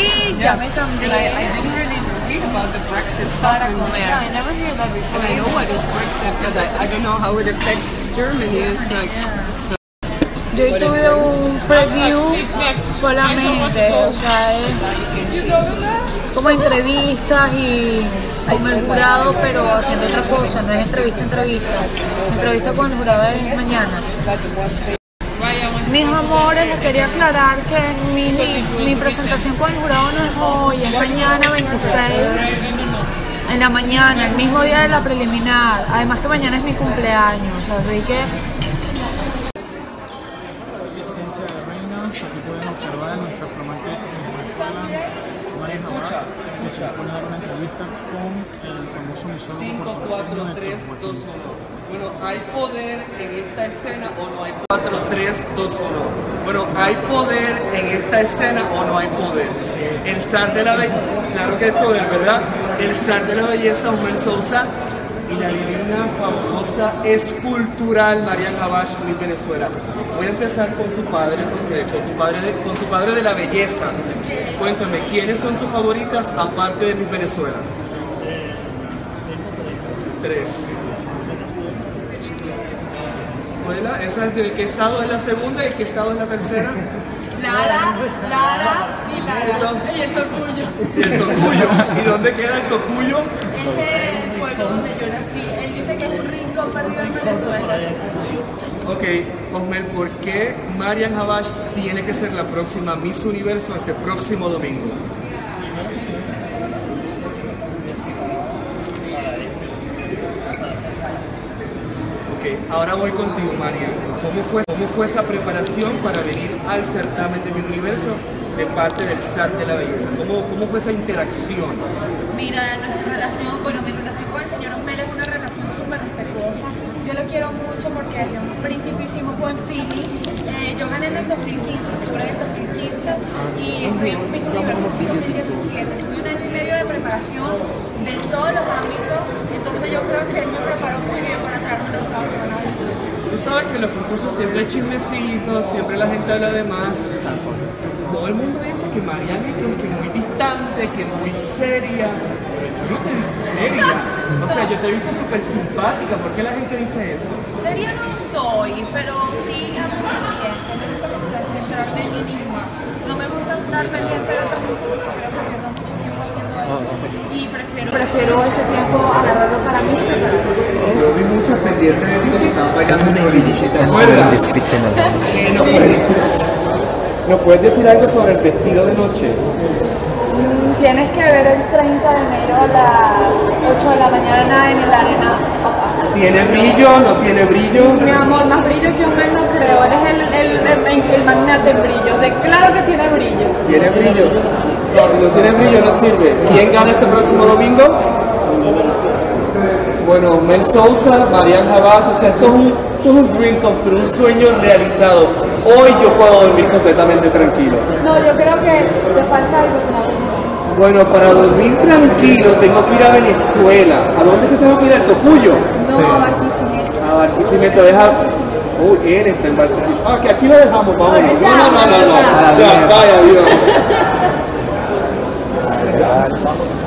Y ya me cambié. And I, I didn't really read about the Brexit stuff in Yeah, I never hear that before. And I know what is Brexit because I, I don't know how it affects Germany. It's like, Yo hoy tuve un preview solamente, o sea, es como entrevistas y con el jurado, pero haciendo otra cosa, no es entrevista, entrevista. Entrevista con el jurado es mañana. Mis amores, les quería aclarar que mi, mi, presentación con el jurado no es hoy, es mañana 26, en la mañana, el mismo día de la preliminar. Además que mañana es mi cumpleaños, así que de Reina, aquí pueden observar nuestra María Navarra, una entrevista con el famoso museo 5, 4, 3, 2, 1. Bueno, ¿hay poder en esta escena o no hay 4, 3, 2, 1? Bueno, ¿hay poder en esta escena o no hay poder? El zar de la belleza, claro que hay poder, ¿verdad? El zar de la belleza, Humel Sousa, y la divina, famosa, escultural Marian Habash, Miss Venezuela. Voy a empezar con tu padre, con tu padre, de, con tu padre de la belleza. Cuéntame, ¿quiénes son tus favoritas aparte de Miss Venezuela? Tres. ¿Esa es de qué estado es la segunda y qué estado es la tercera? Lara, Lara y Lara. Y el Tocuyo. Y el tocuyo. ¿Y dónde queda el tocuyo? Es el pueblo donde yo nací. Él dice que es un rincón perdido en Venezuela. Ok, Osmel, ¿por qué Marian Habash tiene que ser la próxima Miss Universo este próximo domingo? Ahora voy contigo, Marian. ¿Cómo fue, ¿Cómo fue esa preparación para venir al certamen de Miss Universo de parte del SAT de la Belleza? ¿Cómo, cómo fue esa interacción? Mira, nuestra relación, bueno, mi relación con el señor Osmer es una relación súper respetuosa. Yo lo quiero mucho porque desde un principio hicimos buen feeling. Eh, yo gané en el 2015, octubre del 2015, y estoy en mi universo en 2017. Tuve un año y medio de preparación de todos los ámbitos, entonces yo creo que él me preparó muy bien para traerme los sabes que en los concursos siempre hay chismecitos, siempre la gente habla de más. Todo el mundo dice que Mariana es que es que muy distante, que muy seria. Yo no te he visto seria. O sea, yo te he visto súper simpática. ¿Por qué la gente dice eso? Seria no soy, pero sí ando pendiente. Me gusta concentrarme en mí misma. No me gusta estar pendiente de otras cosas porque creo que pierdo mucho tiempo haciendo eso. Y prefiero, prefiero ese tiempo agarrarlo para mí que para Yo no puedes, ¿Nos puedes decir algo sobre el vestido de noche? Tienes que ver el 30 de enero a las 8 de la mañana en el arena. ¿Tiene brillo? ¿No tiene brillo? Mi amor, más brillo que un mes no creo. Eres el, el, el, el magnate en brillo. De, claro que tiene brillo. ¿Tiene brillo? No, si no tiene brillo no sirve. ¿Quién gana este próximo domingo? Bueno, Mel Sousa, Marian Habash, o sea, esto es, un, esto es un dream come true, un sueño realizado. Hoy yo puedo dormir completamente tranquilo. No, yo creo que te falta algo. ¿no? Bueno, para dormir tranquilo tengo que ir a Venezuela. ¿A dónde es que tengo que ir? ¿Al Tocuyo? No, Barquisimeto. A Barquisimeto, deja... Uy, él está en Barquisimeto. Ah, que aquí lo dejamos, vamos. No, no, no, no, no. Ya, vaya, Dios.